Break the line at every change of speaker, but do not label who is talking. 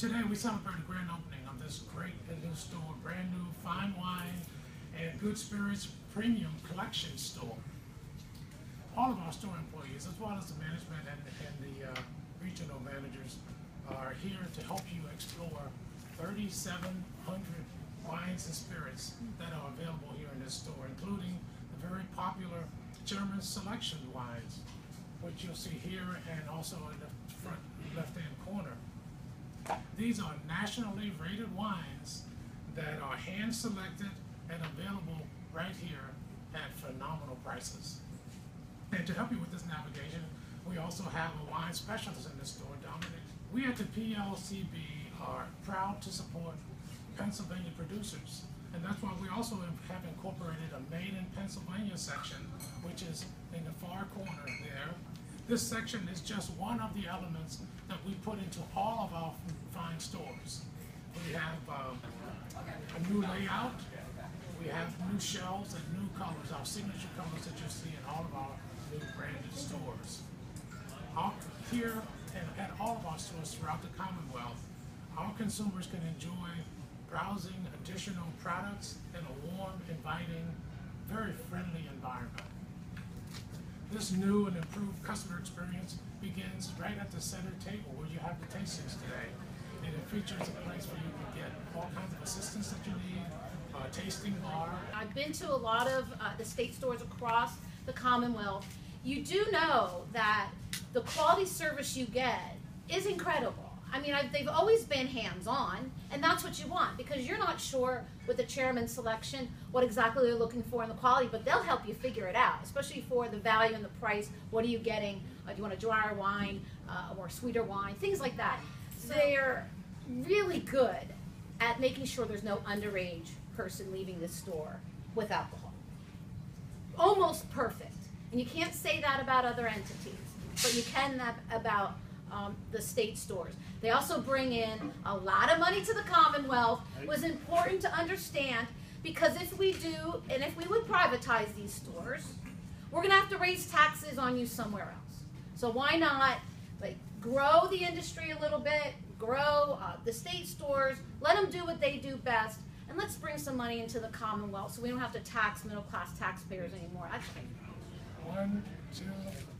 Today, we celebrate the grand opening of this great new store, brand new fine wine and good spirits premium collection store. All of our store employees, as well as the management and, and the uh, regional managers, are here to help you explore 3,700 wines and spirits that are available here in this store, including the very popular Chairman selection wines, which you'll see here and also in the front left-hand corner. These are nationally rated wines that are hand selected and available right here at phenomenal prices. And to help you with this navigation, we also have a wine specialist in this store, Dominic. We at the PLCB are proud to support Pennsylvania producers. And that's why we also have incorporated a Made in Pennsylvania section, which is in the far corner there. This section is just one of the elements that we put into all of our fine stores. We have um, a new layout, we have new shelves and new colors, our signature colors that you see in all of our new branded stores. Here and at all of our stores throughout the Commonwealth, our consumers can enjoy browsing additional products in a warm, inviting, very friendly environment. This new and improved customer experience begins right at the center table where you have the tastings today. And it features a place where you can get all kinds of assistance that you need, a tasting bar.
I've been to a lot of uh, the state stores across the Commonwealth. You do know that the quality service you get is incredible. I mean, I've, they've always been hands-on, and that's what you want because you're not sure with the chairman selection what exactly they're looking for in the quality, but they'll help you figure it out, especially for the value and the price. What are you getting? Uh, do you want a drier wine uh, or sweeter wine? Things like that. They're really good at making sure there's no underage person leaving the store with alcohol. Almost perfect. And you can't say that about other entities, but you can that about um, the state stores. They also bring in a lot of money to the Commonwealth. It was important to understand because if we do, and if we would privatize these stores, we're going to have to raise taxes on you somewhere else. So why not like grow the industry a little bit, grow uh, the state stores, let them do what they do best, and let's bring some money into the Commonwealth so we don't have to tax middle class taxpayers anymore. That's
One, two, three.